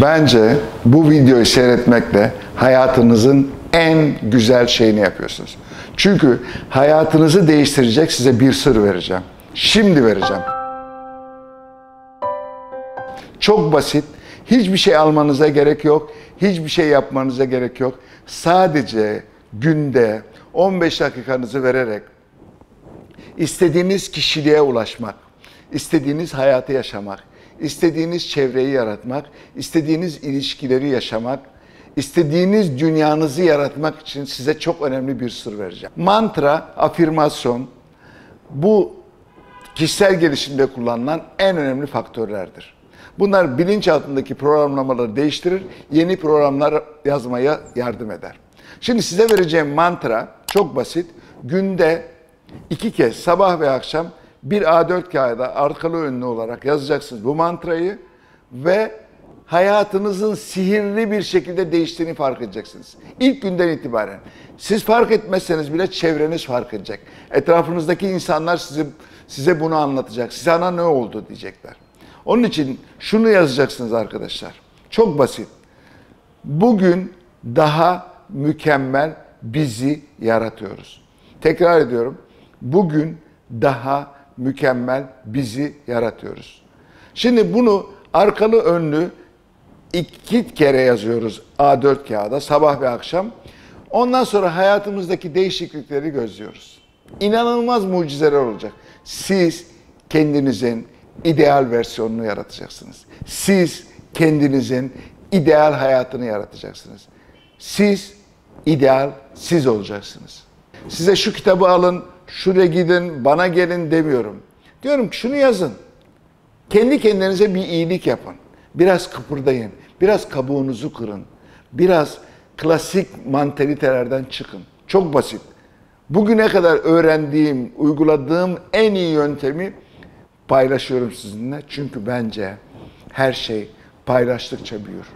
Bence bu videoyu seyretmekle hayatınızın en güzel şeyini yapıyorsunuz. Çünkü hayatınızı değiştirecek size bir sır vereceğim. Şimdi vereceğim. Çok basit. Hiçbir şey almanıza gerek yok. Hiçbir şey yapmanıza gerek yok. Sadece günde 15 dakikanızı vererek istediğiniz kişiliğe ulaşmak, istediğiniz hayatı yaşamak, istediğiniz çevreyi yaratmak, istediğiniz ilişkileri yaşamak, istediğiniz dünyanızı yaratmak için size çok önemli bir sır vereceğim. Mantra, afirmasyon bu kişisel gelişimde kullanılan en önemli faktörlerdir. Bunlar bilinçaltındaki programlamaları değiştirir, yeni programlar yazmaya yardım eder. Şimdi size vereceğim mantra çok basit. Günde iki kez sabah ve akşam bir A4 kağıda arkalı önlü olarak yazacaksınız bu mantrayı ve hayatınızın sihirli bir şekilde değiştiğini fark edeceksiniz. İlk günden itibaren. Siz fark etmezseniz bile çevreniz fark edecek. Etrafınızdaki insanlar size, size bunu anlatacak. Size ana ne oldu diyecekler. Onun için şunu yazacaksınız arkadaşlar. Çok basit. Bugün daha mükemmel bizi yaratıyoruz. Tekrar ediyorum. Bugün daha mükemmel bizi yaratıyoruz. Şimdi bunu arkalı önlü iki kere yazıyoruz A4 kağıda sabah ve akşam. Ondan sonra hayatımızdaki değişiklikleri gözlüyoruz. İnanılmaz mucizeler olacak. Siz kendinizin ideal versiyonunu yaratacaksınız. Siz kendinizin ideal hayatını yaratacaksınız. Siz ideal siz olacaksınız. Size şu kitabı alın, şuraya gidin, bana gelin demiyorum. Diyorum ki şunu yazın. Kendi kendinize bir iyilik yapın. Biraz kıpırdayın. Biraz kabuğunuzu kırın. Biraz klasik mantalitelerden çıkın. Çok basit. Bugüne kadar öğrendiğim, uyguladığım en iyi yöntemi paylaşıyorum sizinle. Çünkü bence her şey paylaştıkça büyür.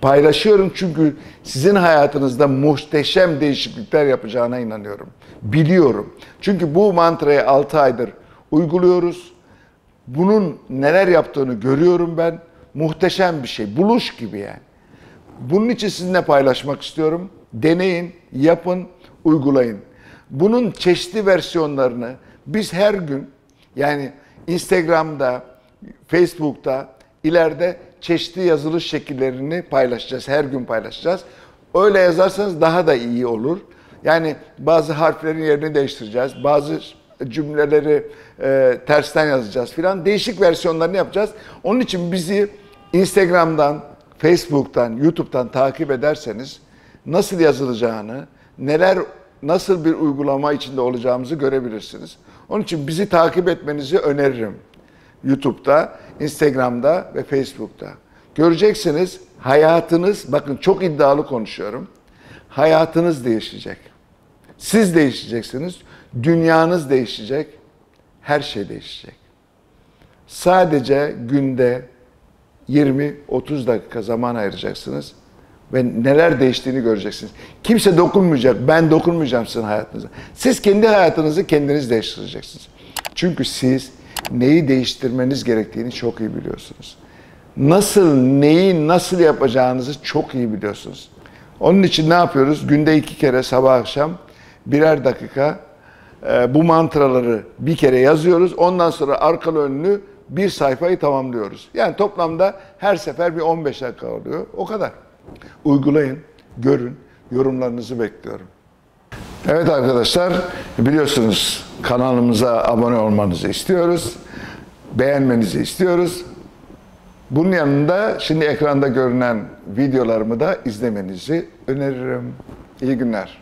Paylaşıyorum çünkü sizin hayatınızda muhteşem değişiklikler yapacağına inanıyorum. Biliyorum. Çünkü bu mantrayı 6 aydır uyguluyoruz. Bunun neler yaptığını görüyorum ben. Muhteşem bir şey. Buluş gibi yani. Bunun için sizinle paylaşmak istiyorum. Deneyin, yapın, uygulayın. Bunun çeşitli versiyonlarını biz her gün yani Instagram'da, Facebook'ta ileride çeşitli yazılış şekillerini paylaşacağız. Her gün paylaşacağız. Öyle yazarsanız daha da iyi olur. Yani bazı harflerin yerini değiştireceğiz. Bazı cümleleri e, tersten yazacağız filan. Değişik versiyonlarını yapacağız. Onun için bizi Instagram'dan, Facebook'tan, YouTube'dan takip ederseniz nasıl yazılacağını, neler nasıl bir uygulama içinde olacağımızı görebilirsiniz. Onun için bizi takip etmenizi öneririm. YouTube'da, Instagram'da ve Facebook'ta. Göreceksiniz hayatınız, bakın çok iddialı konuşuyorum. Hayatınız değişecek. Siz değişeceksiniz, dünyanız değişecek, her şey değişecek. Sadece günde 20-30 dakika zaman ayıracaksınız ve neler değiştiğini göreceksiniz. Kimse dokunmayacak, ben dokunmayacağım sizin hayatınıza. Siz kendi hayatınızı kendiniz değiştireceksiniz. Çünkü siz neyi değiştirmeniz gerektiğini çok iyi biliyorsunuz. Nasıl, neyi nasıl yapacağınızı çok iyi biliyorsunuz. Onun için ne yapıyoruz? Günde iki kere sabah akşam birer dakika e, bu mantraları bir kere yazıyoruz. Ondan sonra arkalı önlü bir sayfayı tamamlıyoruz. Yani toplamda her sefer bir 15 dakika oluyor. O kadar. Uygulayın, görün, yorumlarınızı bekliyorum. Evet arkadaşlar, biliyorsunuz kanalımıza abone olmanızı istiyoruz. Beğenmenizi istiyoruz. Bunun yanında şimdi ekranda görünen videolarımı da izlemenizi öneririm. İyi günler.